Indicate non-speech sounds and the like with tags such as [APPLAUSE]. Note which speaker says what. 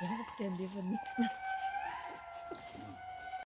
Speaker 1: Yes, they're different. [LAUGHS]